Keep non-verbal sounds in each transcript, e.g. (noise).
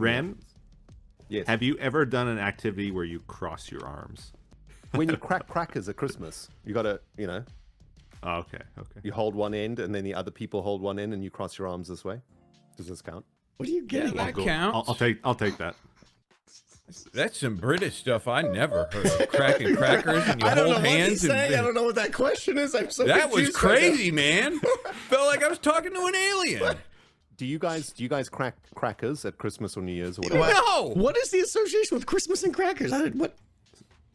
Ren, Yes. have you ever done an activity where you cross your arms? when you crack crackers at Christmas, you gotta, you know, Oh, okay, okay. you hold one end and then the other people hold one end and you cross your arms this way. Does this count? What are you getting? that at? Go- counts. I'll, I'll take. I'll take that. That's some British stuff I never heard. of. (laughs) Cracking crackers and you I don't know hold what he's hands and saying. I don't know what that question is. I'm so that was confused right now. crazy, man. Felt like I was talking to an alien. (laughs) Do you guys do you guys crack crackers at Christmas or New Year's or whatever? No. What is the association with Christmas and crackers? I did, what?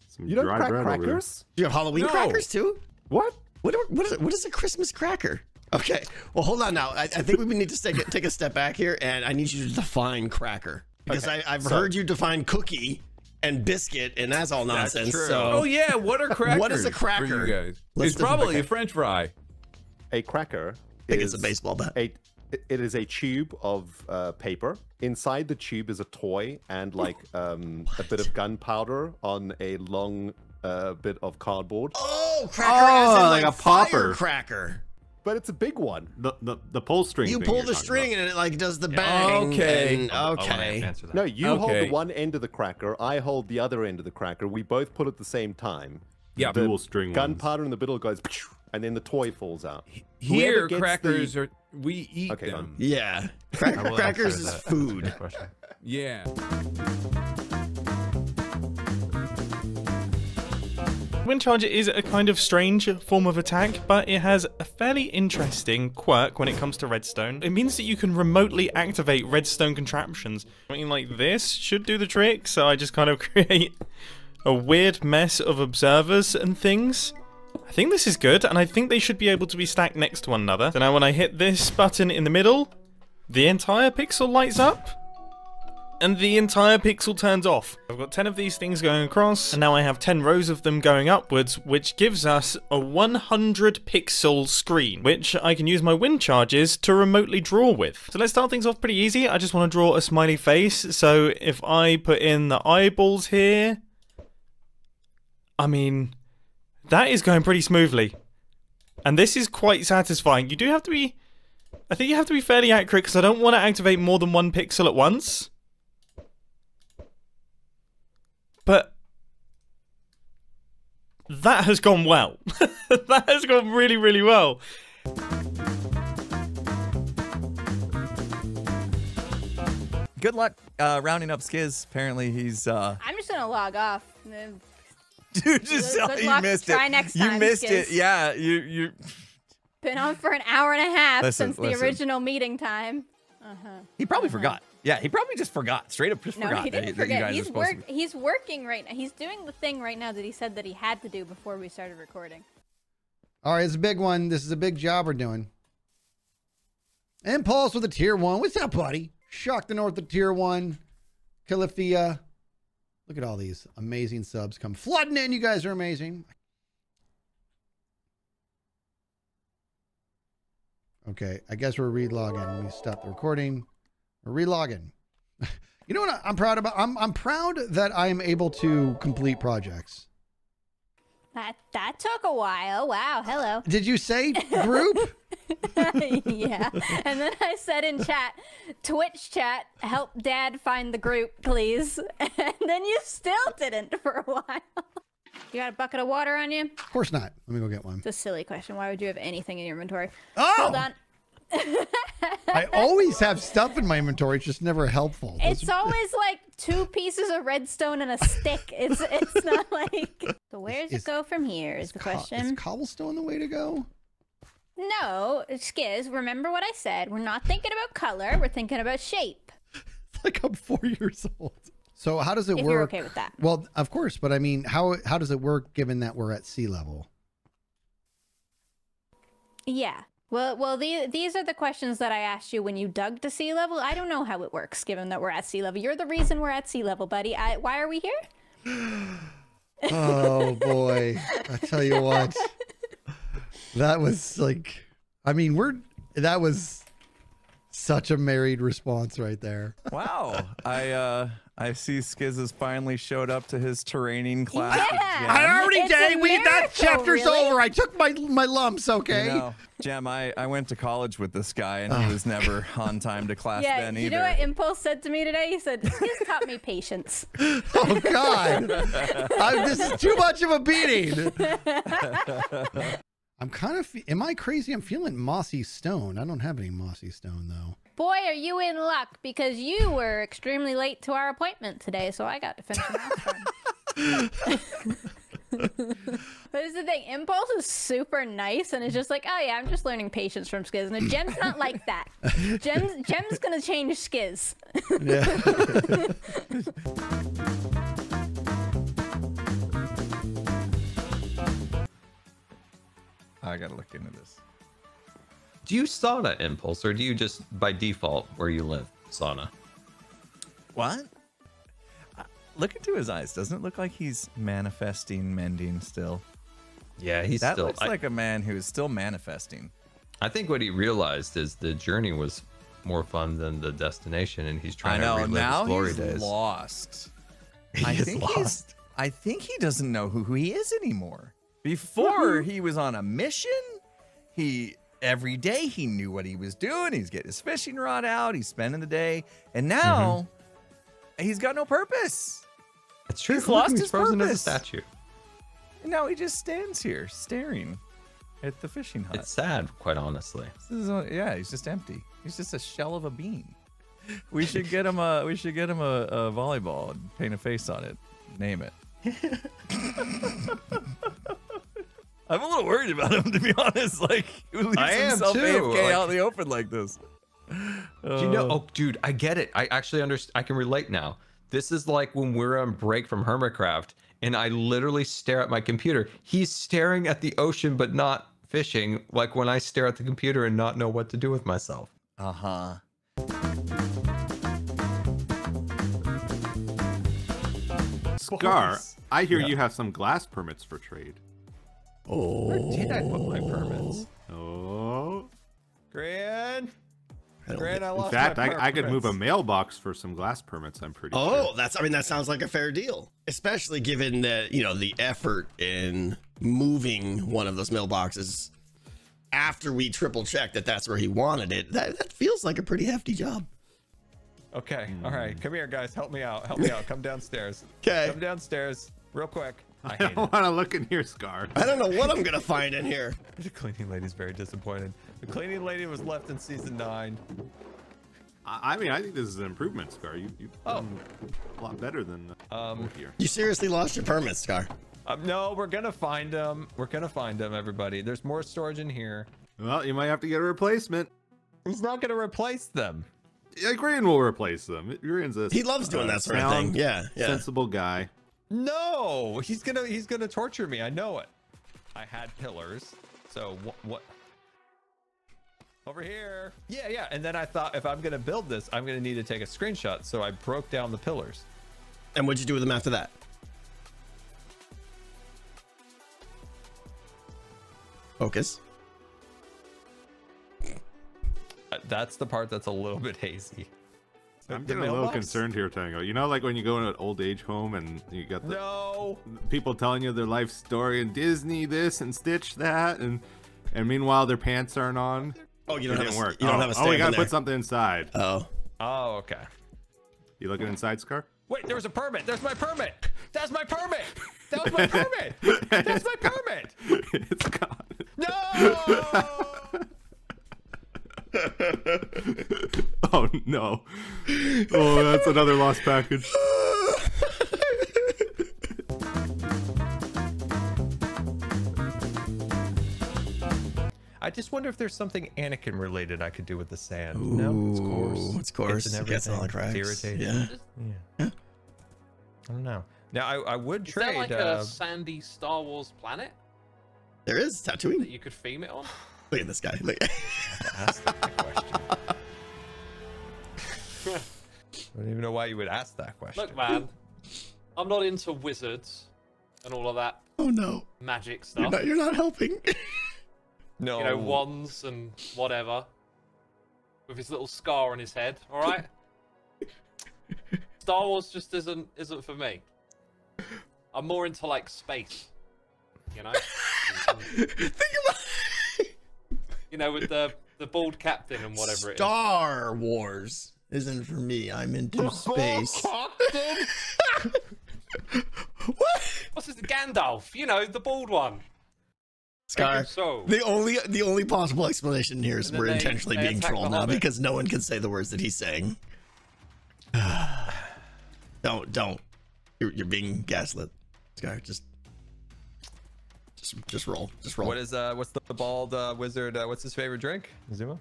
Some You don't crack bread over there. crackers? Do you have Halloween No. crackers too? What? What, are- what, is, what is a Christmas cracker? Okay, well, hold on now. I, I think we need to take, a- take a step back here, and I need you to define cracker. Because Okay, I, I've so- heard you define cookie and biscuit, and that's all nonsense. True. So, oh yeah, what are crackers? (laughs) What is a For cracker? you guys? Let's it's probably define- a French fry. A cracker I think is it's a baseball bat. a it is a tube of uh, paper. Inside the tube is a toy and like um, a bit of gunpowder on a long uh, bit of cardboard. Oh, cracker Oh, as in like like a popper. Cracker. But it's a big one. The the, the pull string. You thing pull you're the string about. and it like does the bang. Okay. and- I'll- I'll let okay. Lance answer that. No, you hold the one end of the cracker. I hold the other end of the cracker. We both pull at the same time. Yeah. The Dual string gunpowder in the middle goes, and then the toy falls out. Here, crackers the- are we eat Okay, them. Yeah. (laughs) I crackers is that- food. Yeah. Wind Charger is a kind of strange form of attack, but it has a fairly interesting quirk when it comes to redstone. It means that you can remotely activate redstone contraptions. Something like this should do the trick, so I just kind of (laughs) create a weird mess of observers and things. I think this is good, and I think they should be able to be stacked next to one another. So now when I hit this button in the middle, the entire pixel lights up and the entire pixel turns off. I've got 10 of these things going across, and now I have 10 rows of them going upwards, which gives us a 100 pixel screen, which I can use my wind charges to remotely draw with. So let's start things off pretty easy. I just want to draw a smiley face, so if I put in the eyeballs here, I mean, that is going pretty smoothly. And this is quite satisfying. You do have to be, I think you have to be fairly accurate, because I don't want to activate more than one pixel at once. But that has gone well. (laughs) that has gone really, really well. Good luck uh, rounding up Skizz. Apparently, he's uh, I'm just gonna log off. Dude. Just Good- good you luck. missed Try it. next you time, missed it. Skizz. Yeah, you you. Been on for an hour and a half Listen, since the listen. original meeting time. Uh-huh. He probably forgot. Yeah, he probably just forgot. Straight up, just No, forgot. he that- didn't that you forget. guys are He's supposed to work. He's working right now. He's doing the thing right now that he said that he had to do before we started recording. All right, it's a big one. This is a big job we're doing. Impulse with a tier one. What's up, buddy? Shock the North with tier one. Califia. Look at all these amazing subs come flooding in. You guys are amazing. Okay, I guess we're relogging. Me stop the recording. We're relogging. (laughs) you know what I'm proud about? I'm I'm proud that I am able to complete projects. That that took a while. Wow. Hello. (laughs) Did you say group? (laughs) yeah. And then I said in chat, Twitch chat, help dad find the group, please. (laughs) And then you still didn't for a while. You got a bucket of water on you? Of course not. Let me go get one. It's a silly question. Why would you have anything in your inventory? Oh! Hold on. I always have stuff in my inventory. It's just never helpful. Those It's are- (laughs) always like two pieces of redstone and a stick. It's it's not (laughs) like. So where does Is- it go from here? Is the co- question. Is cobblestone the way to go? No, Skizz. Remember what I said. We're not thinking about color. We're thinking about shape. (laughs) It's like I'm four years old. So how does it If work? you're okay with that. Well, of course, but I mean, how how does it work given that we're at sea level? Yeah. Well, well, the, these are the questions that I asked you when you dug to sea level. I don't know how it works, given that we're at sea level. You're the reason we're at sea level, buddy. I, why are we here? (gasps) Oh boy, I tell you what, (laughs) that was like, I mean, we're that was such a married response right there. Wow. (laughs) I uh I see Skizz has finally showed up to his terraining class. Yeah. Gem. I already It's did. We that chapter's really? over. I took my my lumps. Okay. You know, Gem, I, I went to college with this guy and he was never on time to class (laughs) Yeah, then you know what Impulse said to me today? He said, "He's taught me patience." (laughs) Oh God, I, this is too much of a beating. I'm kind of. Am I crazy? I'm feeling mossy stone. I don't have any mossy stone though. Boy, are you in luck because you were extremely late to our appointment today, so I got to finish run. (laughs) (laughs) But here's the thing, Impulse is super nice and it's just like, oh yeah, I'm just learning patience from Skizz. No, Gem's not like that. Gem's Gem's gonna change Skizz. (laughs) I gotta look into this. Do you sauna impulse, or do you just by default where you live sauna? What? Uh, Look into his eyes. Doesn't it look like he's manifesting, mending still? Yeah, he's that still. looks I, like a man who is still manifesting. I think what he realized is the journey was more fun than the destination, and he's trying know. to relive Now his glory he's days. lost. (laughs) He I is think lost. he's. I think he doesn't know who, who he is anymore. Before mm-hmm. he was on a mission, he every day he knew what he was doing. He's getting his fishing rod out. He's spending the day, and now mm-hmm. he's got no purpose. It's true. He's lost he's his frozen as a statue. And now he just stands here staring at the fishing hut. It's sad, quite honestly. This is yeah, he's just empty. He's just a shell of a bean. We should get him a we should get him a, a volleyball and paint a face on it. Name it. (laughs) I'm a little worried about him to be (laughs) honest. Like who leaves I am himself too, AFK like- out in the open like this? Do you know? Oh, dude, I get it. I actually understand. I can relate now. This is like when we're on break from Hermitcraft, and I literally stare at my computer. He's staring at the ocean, but not fishing. Like when I stare at the computer and not know what to do with myself. Uh huh. Scar, I hear you have some glass permits for trade. Where did I put my permits? Oh. Grian, Grian, I In lost fact, my I, I could move a mailbox for some glass permits. I'm pretty Oh, sure. that's. I mean, that sounds like a fair deal, especially given that you know the effort in moving one of those mailboxes after we triple checked that that's where he wanted it. That that feels like a pretty hefty job. Okay, all right. Hmm. Come here, guys. Help me out. Help me out. Come downstairs. (laughs) Okay. Come downstairs, real quick. I (laughs) I don't want to look in here, Scar. I don't know what I'm gonna find in here. (laughs) The cleaning lady's very disappointed. The cleaning lady was left in season nine. I, I mean, I think this is an improvement, Scar. You, you've Oh. done a lot better than uh, Um, here. You seriously lost your permit, Scar. Um, no, we're gonna find them. We're gonna find them, everybody. There's more storage in here. Well, you might have to get a replacement. He's not gonna replace them. Yeah, Grian will replace them. Grian's a He loves doing uh, that sort of thing. Yeah, yeah. sensible guy. No, he's gonna he's gonna torture me. I know it. I had pillars, so what? what? Over here. Yeah, yeah. And then I thought if I'm gonna build this, I'm gonna need to take a screenshot. So I broke down the pillars. And what'd you do with them after that? Focus. Uh, That's the part that's a little bit hazy. I'm getting a little concerned here, Tango. You know, like when you go in an old age home and you got the No. people telling you their life story and Disney this and Stitch that, and and meanwhile their pants aren't on. Oh, you It don't have didn't a, work. You don't oh, have a oh, we gotta put something inside. Oh, Oh, okay. You looking inside, Scar? Wait, there was a permit. There's my permit. That's my permit. That was my (laughs) permit. That's my permit. it's gone. No. (laughs) (laughs) Oh no. Oh, that's another lost package. I just wonder if there's something Anakin related I could do with the sand. no, it's coarse. It's coarse. and It gets all the everything. cracks. It's irritating. Yeah. I don't know. Now I, I would Is trade. there like uh, a sandy Star Wars planet There is that Tatooine. you could theme it on? (sighs) (laughs) Look at this guy. Look. (laughs) ask that question. (laughs) I don't even know why you would ask that question. Look, man, I'm not into wizards and all of that Oh no. magic You're stuff. not, you're not helping. (laughs) no, You know, wands and whatever. with his little scar on his head. All right. Star Wars just isn't isn't for me. I'm more into like space, you know. Think about you know, with the the bald captain and whatever it is. Star Wars isn't for me. I'm into space. Bald captain. (laughs) what? What's his Gandalf? You know, the bald one. Scar. So The only the only possible explanation here is we're they- intentionally they being trolled now because no one can say the words that he's saying. (sighs) don't don't. You're, you're being gaslit, Scar. Just just just roll. Just roll. What is uh? What's the bald uh, wizard? Uh, what's his favorite drink? Zuma.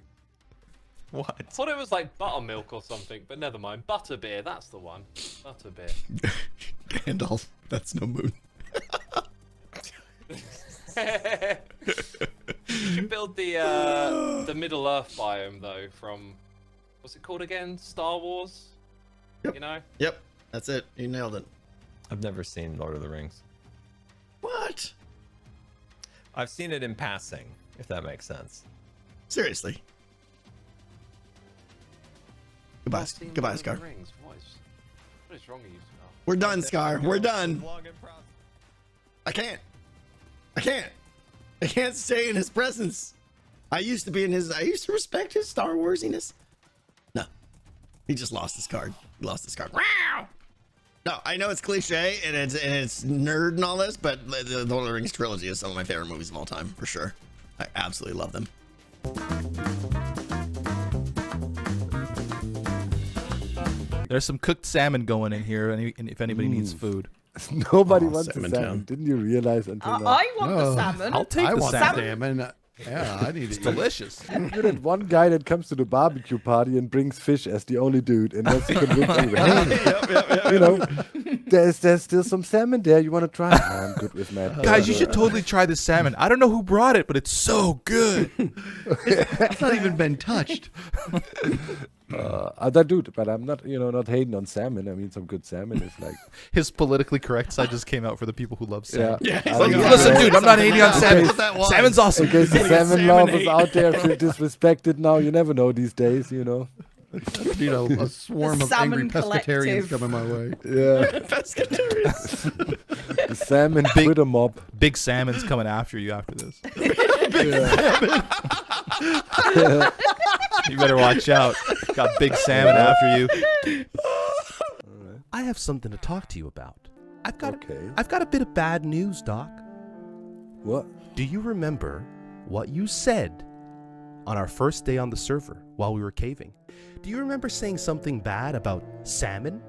What? I thought it was like buttermilk or something, but never mind. Butterbeer, that's the one. Butterbeer. (laughs) Gandalf? That's no moon. (laughs) you should build the uh, (sighs) the Middle Earth biome though from what's it called again? Star Wars. You know. Yep, that's it. You nailed it. I've never seen Lord of the Rings. What? I've seen it in passing, if that makes sense. Seriously. Goodbye, goodbye, Lord of the Scar. Rings. What is, what is wrong with you, Scar? We're done, Scar. We're done. I can't. I can't. I can't stay in his presence. I used to be in his. I used to respect his Star Warsiness. No, he just lost his card. He lost his card. Wow. No, I know it's cliche and it's and it's nerd and all this, but the, the Lord of the Rings trilogy is some of my favorite movies of all time for sure. I absolutely love them. There's some cooked salmon going in here, and if- and if anybody needs Mm. food. (laughs) Nobody Oh, wants salmon the salmon. town. Didn't you realize until Uh, now? I want the Oh, salmon. I'll take I the want salmon. salmon. Yeah, I need It's to eat. delicious. You're that one guy that comes to the barbecue party and brings fish as the only dude, and that's to convince everyone. you know, there's there's still some salmon there. You want to try? No, I'm good with Matt. Guys, you should totally try this salmon. I don't know who brought it, but it's so good. (laughs) It's not even been touched. (laughs) Uh, other dude, but I'm not, you know, not hating on salmon. I mean, some good salmon is like, (laughs) His politically correct side just came out for the people who love salmon. yeah. Yeah, I Like, Yeah. Listen, dude, I'm not hating on salmon. what that was. Salmon's awesome. In case the salmon salmon lovers hate. out there (laughs) feel disrespected now, you never know these days, you know. (laughs) You know, a swarm The of angry pescatarians collective. coming my way. Yeah, Pescatarians. the salmon Big- Twitter mob. Big salmon's coming after you after this. Big salmon. You better watch out. Got big salmon after you. I have something to talk to you about. I've got Okay. I've got a bit of bad news, Doc. What? Do you remember what you said on our first day on the server while we were caving? Do you remember saying something bad about salmon?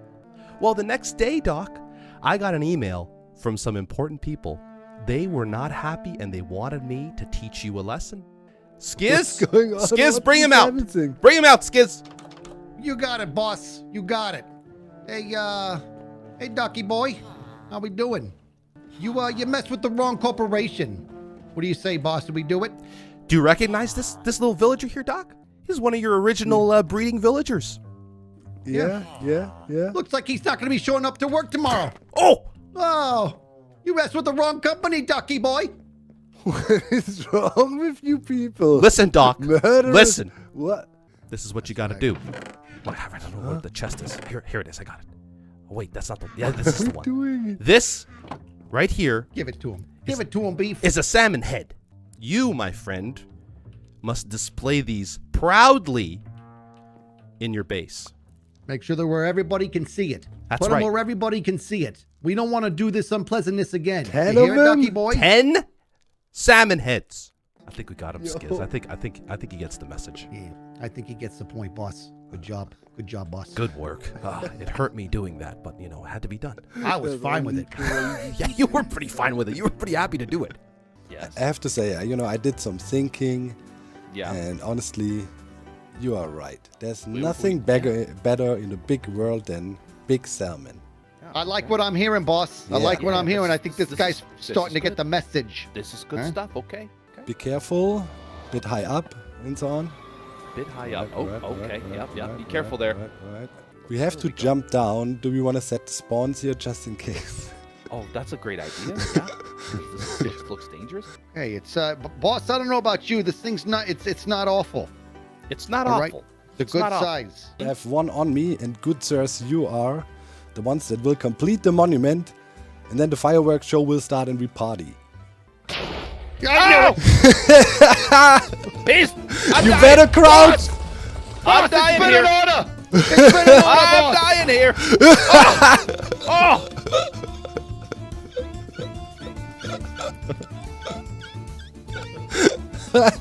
Well, the next day, Doc, I got an email from some important people. They were not happy and they wanted me to teach you a lesson. Skizz, What's going on? Skizz, bring him out. happening? Bring him out, Skizz. You got it, boss. You got it. Hey, uh, hey, Ducky boy, how we doing? You, uh, you messed with the wrong corporation. What do you say, boss? Did we do it? Do you recognize this this little villager here, Doc? He's one of your original uh, breeding villagers. Yeah, yeah, yeah. Looks like he's not going to be showing up to work tomorrow. Oh, Oh, you messed with the wrong company, Ducky boy. What is wrong with you people? listen, Doc. Murderers. Listen. What? This is what you got to do. What, I don't know what the chest is. Here, here it is. I got it. Oh, wait, that's not the. Yeah, this is the What are we one. doing? This, right here, Give it to him. Give it to him, beef. is a salmon head. You, my friend, must display these proudly in your base. Make sure that where everybody can see it. That's Put right. where everybody can see it. We don't want to do this unpleasantness again. Ten you of it, them? Ducky boy? Ten salmon heads. I think we got him, Skizz. I think, I think, I think he gets the message. Yeah, I think he gets the point, boss. Good job. Good job, boss. Good work. Ah, it hurt me doing that, but you know, it had to be done. I was fine with it. (laughs) yeah, you were pretty fine with it. You were pretty happy to do it. Yes. I have to say, uh, you know, I did some thinking, Yeah. and honestly, you are right. There's We- nothing we- better, better in the big world than big salmon. I like what I'm hearing, boss. I like what I'm hearing. I think this, This guy's is- this starting is to get the message. This is good Huh? stuff. Okay. Be careful, bit high up, and so on. Bit high up. Oh, right, okay. right, Yep, yep. right, Be careful right, there. right, right. We have to jump down. Do we want to set spawns here just in case? (laughs) Oh, that's a great idea. (laughs) Yeah. this, this looks dangerous. Hey, it's uh, boss. I don't know about you. This thing's not. It's it's not awful. It's not All right. awful. The It's good not up. size. I have one on me, and good sirs, you are the ones that will complete the monument, and then the fireworks show will start and we party. I oh! (laughs) Peace! I'm you dying. better crouch! I'm dying been here. an order! (laughs) It's been an order, I'm boss! dying here. Oh! (laughs) oh!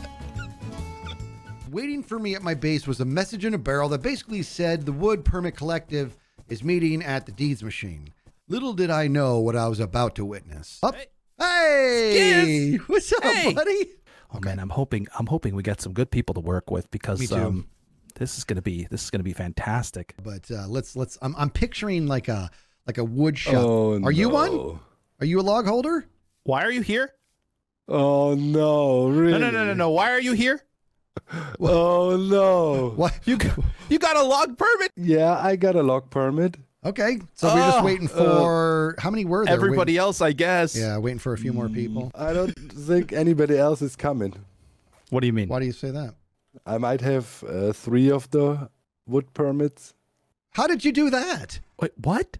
Waiting for me at my base was a message in a barrel that basically said the Wood Permit Collective is meeting at the deeds machine. Little did I know what I was about to witness. Up. Hey! What's up, buddy? Oh man, I'm hoping I'm hoping we get some good people to work with because Me too. um, this is gonna be this is gonna be fantastic. But uh, let's let's. I'm, I'm picturing like a like a wood shop. Oh, Are you one? Are you a log holder? Why are you here? Oh no, really? No, no, no, no, no. Why are you here? Oh no. What? You got, you got a log permit? Yeah, I got a log permit. Okay, so we're just Oh, waiting for how many were there? Everybody Waiting- else, I guess. Yeah, waiting for a few more people. I don't think anybody else is coming. What do you mean? Why do you say that? I might have uh, three of the wood permits. How did you do that? Wait, what?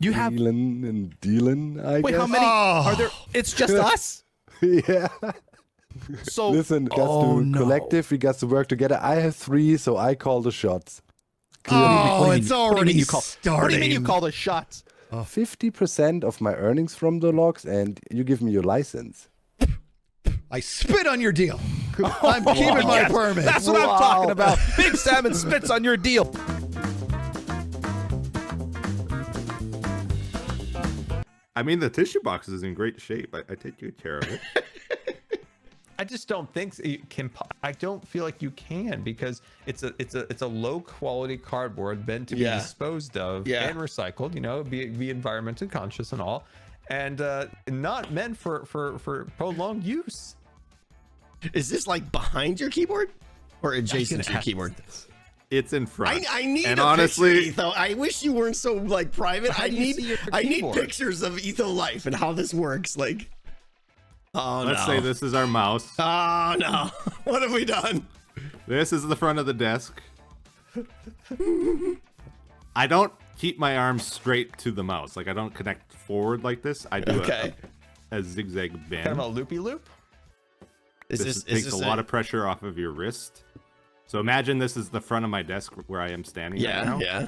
You have. Dealing and dealing, I Wait, guess. how many Oh. are there? It's just (laughs) us. yeah. So Listen, got Oh, to no. collective. We got to work together. I have three, so I call the shots. Oh, What it's mean- what do you already mean you call- starting. What do you mean you call the shots? Uh, fifty percent of my earnings from the logs, and you give me your license. I spit on your deal. (laughs) I'm keeping my Yes, permit. That's what I'm talking about. Big Salmon spits on your deal. I mean, the tissue box is in great shape. I, I take good care of it. (laughs) I just don't think so. you can. I don't feel like you can because it's a it's a it's a low quality cardboard meant to be Yeah. disposed of Yeah. and recycled. You know, be be environmentally conscious and all, and uh, not meant for for for prolonged use. Is this like behind your keyboard or adjacent to your ask keyboard? It's in front. I, I need and a honestly, picture, Etho. I wish you weren't so like private. I need your I need pictures of Etho life and how this works. Like, oh let's no. say this is our mouse. (laughs) Oh no! (laughs) What have we done? This is the front of the desk. I don't keep my arms straight to the mouse. Like I don't connect forward like this. I do a- Okay. a, a zigzag bend. Kind of a loopy loop. Is this, this, is takes this a lot of pressure off of your wrist. So imagine this is the front of my desk where I am standing right now. yeah.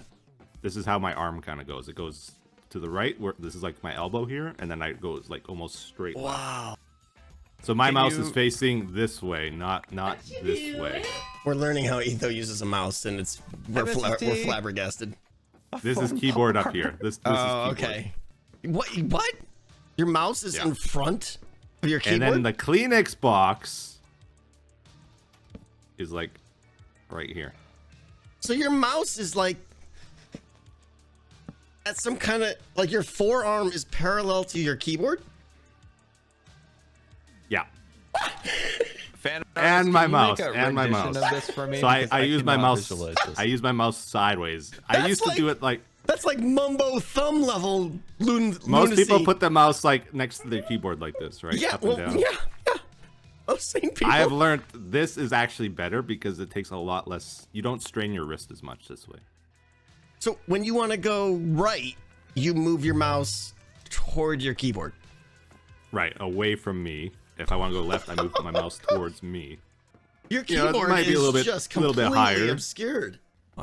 This is how my arm kind of goes. It goes to the right where this is like my elbow here, and then I goes like almost straight. left. Wow. So my Can mouse is facing this way, not not this way. We're learning how Etho uses a mouse, and it's we're, fla- we're flabbergasted. This is (laughs) keyboard up here. This this Oh, is keyboard. okay. What? What? Your mouse is Yeah. in front of your keyboard. And then the Kleenex box is like right here. So your mouse is like at some kind of like your forearm is parallel to your keyboard. Fan and my mouse and my mouse. of this for me? so I, Because I use my mouse. I use my mouse sideways. I used to like- do it like That's like mumbo thumb level lun- most lunacy. people put the mouse like next to their keyboard like this, right? Yeah, Up and well, down. yeah, yeah. Most sane people. I have learned this is actually better because it takes a lot less. You don't strain your wrist as much this way. So when you want to go right, you move your mouse toward your keyboard. Right, away from me. If I want to go left, I move my mouse towards me. Your You know, it keyboard might be a is little bit- just a little bit completely higher. obscured.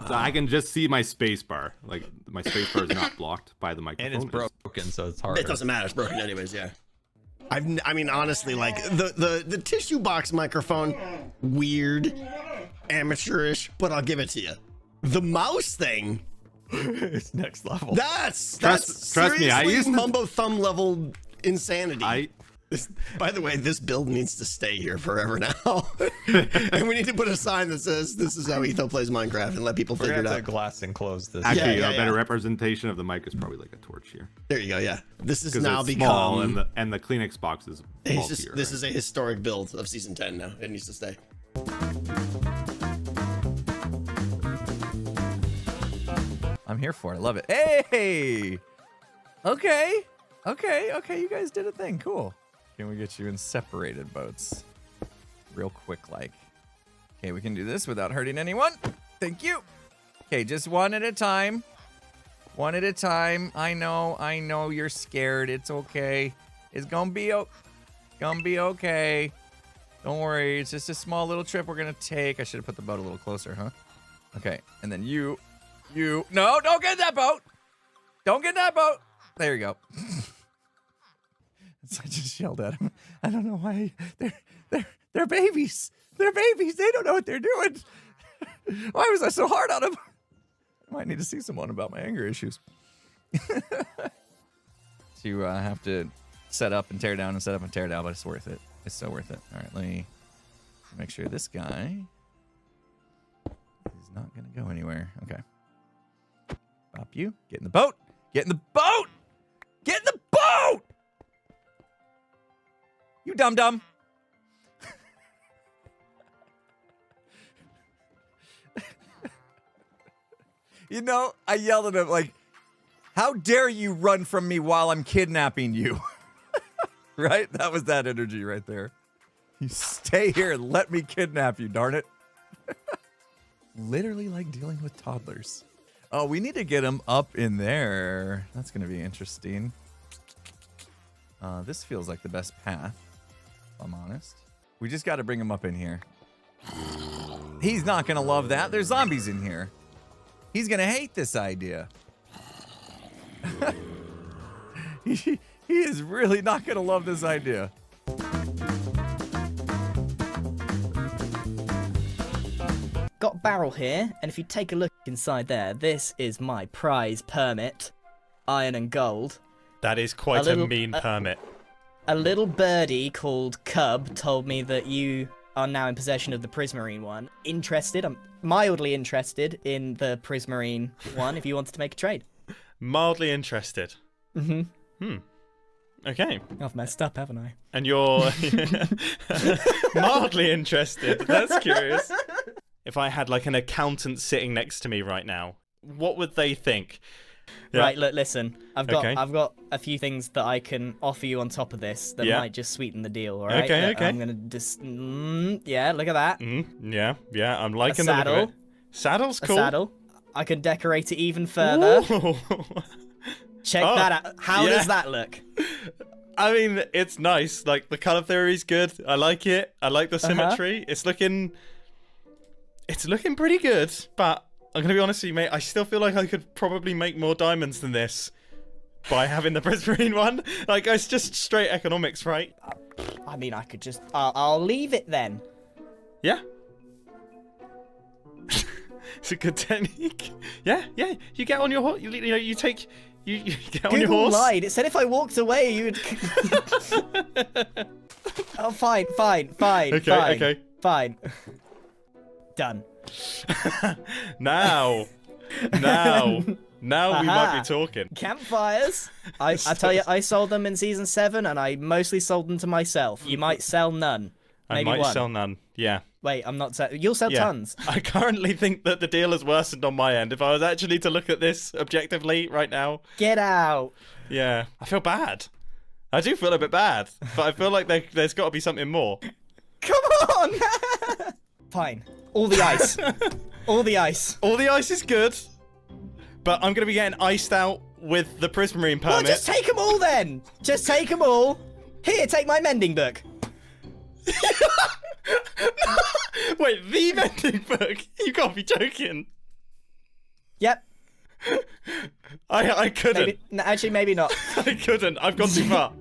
So I can just see my space bar. Like my space bar is not blocked by the microphone. and it's broken, so it's hard. It doesn't matter. It's broken anyways. Yeah. I've, n- I mean, honestly, like the, the the tissue box microphone, weird, amateurish, but I'll give it to you. The mouse thing, (laughs) it's next level. that's Trust- that's trust me, I seriously used to- mumbo thumb level insanity. I This, by the way, this build needs to stay here forever now, (laughs) and we need to put a sign that says "This is how Etho plays Minecraft" and let people We're figure it have to out. glass enclose this. actually yeah, a better yeah. representation of the mic is probably like a torch here There you go. Yeah, this is because now it's become. small and the and the Kleenex box is it's just, bulkier. this right? is a historic build of season ten. Now it needs to stay. I'm here for it. I love it. Hey! Okay. Okay. Okay. You guys did a thing. Cool. Can we get you in separated boats? Real quick, like. Okay, we can do this without hurting anyone. Thank you. Okay, just one at a time. One at a time. I know, I know you're scared. It's okay. It's gonna be o- gonna be okay. Don't worry. It's just a small little trip we're gonna take. I should have put the boat a little closer, huh? Okay, and then you, you. No, don't get that boat. Don't get that boat. There you go. (laughs) (laughs) I just yelled at him. I don't know why. They're they're they're babies. They're babies. They don't know what they're doing. (laughs) why was I so hard on them? I might need to see someone about my anger issues. (laughs) to uh, have to set up and tear down and set up and tear down, but it's worth it. It's so worth it. All right, let me make sure this guy is not going to go anywhere. Okay. Stop you. Get in the boat. Get in the boat. You dumb dumb. (laughs) you know, I yelled at him like, "How dare you run from me while I'm kidnapping you?" (laughs) right? That was that energy right there. You stay here and let me kidnap you, darn it. (laughs) Literally like dealing with toddlers. Oh, we need to get him up in there. That's going to be interesting. Uh, this feels like the best path, I'm honest. We just got to bring him up in here. He's not going to love that. There's zombies in here. He's going to hate this idea. (laughs) he, he is really not going to love this idea. Got barrel here, and if you take a look inside there, this is my prize permit. Iron and gold. That is quite a, little- mean a- permit. A little birdie called Cub told me that you are now in possession of the Prismarine one. Interested? I'm mildly interested in the Prismarine one if you wanted to make a trade. (laughs) Mildly interested. Mm-hmm. Hmm. Okay. I've messed up, haven't I? And you're (laughs) mildly interested. That's curious. (laughs) If I had like an accountant sitting next to me right now, what would they think? Yeah. Right, look, listen. I've got Okay. I've got a few things that I can offer you on top of this that Yeah. might just sweeten the deal, all right? Okay, Look, okay. I'm gonna just mm, yeah, look at that. Mm, yeah, yeah, I'm liking a the saddle. it. Saddle's A cool. saddle. I can decorate it even further. (laughs) Check Oh, that out. How yeah. does that look? I mean, it's nice. Like the color theory is good. I like it. I like the Uh-huh. symmetry. It's looking, it's looking pretty good. But I'm gonna be honest with you, mate. I still feel like I could probably make more diamonds than this by having the (laughs) Prismarine one. Like it's just straight economics, right? I mean, I could just I'll, I'll leave it then. Yeah. (laughs) it's a good technique. (laughs) Yeah, yeah. You get on your horse. You, you know, you take. You, you get on your Google horse. lied. It said if I walked away, you would. oh, fine, fine, fine, Okay, fine, okay. fine. Done. (laughs) Now, now, now we might be talking. Campfires. I, I tell you, I sold them in season seven, and I mostly sold them to myself. You might sell none. I Maybe might one. sell none. Yeah. Wait, I'm not. Se- You'll sell Yeah. tons. I currently think that the deal has worsened on my end. If I was actually to look at this objectively right now, Get out. yeah, I feel bad. I do feel a bit bad, but I feel like there, there's got to be something more. (laughs) Come on. (laughs) Fine. All the ice. (laughs) All the ice. All the ice is good, but I'm going to be getting iced out with the Prismarine Well, just take them all then. Just take them all. Here, take my mending book. (laughs) Wait, the mending book? You can't be joking. Yep. (laughs) I I couldn't. Maybe, no, actually, maybe not. I couldn't. I've gone too far.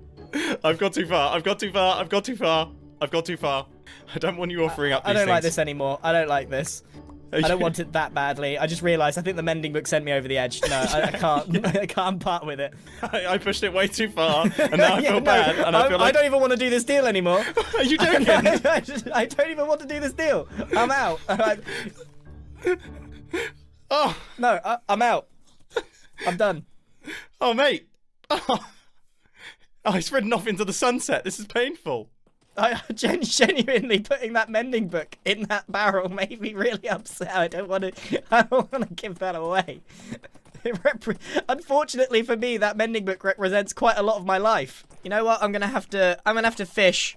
I've gone too far. I've gone too far. I've gone too far. I've gone too far. (laughs) I don't want you offering up I these don't like this anymore. I don't like this. (laughs) I don't want it that badly. I just realised I think the mending book sent me over the edge. No, I, I can't. (laughs) I can't part with it. I, I pushed it way too far, and now I Yeah, feel no, bad, and I, feel like I don't even want to do this deal anymore. Are you joking? I, just- I don't even want to do this deal. I'm out. oh no, I, I'm out. I'm done. Oh mate. Oh. oh, it's ridden off into the sunset. This is painful. I gen- genuinely putting that mending book in that barrel (laughs) made me really upset. I don't want to. (laughs) I don't want to give that away. (laughs) It Unfortunately for me, that mending book represents quite a lot of my life. You know what? I'm gonna have to. I'm gonna have to fish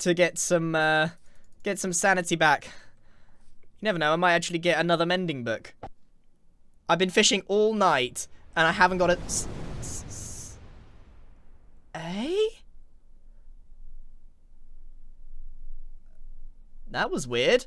to get some uh, get some sanity back. You never know, I might actually get another mending book. I've been fishing all night, and I haven't got s- Eh? That was weird.